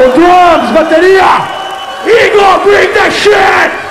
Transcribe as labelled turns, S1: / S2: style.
S1: O drums, bateria! Eagle bring the shit!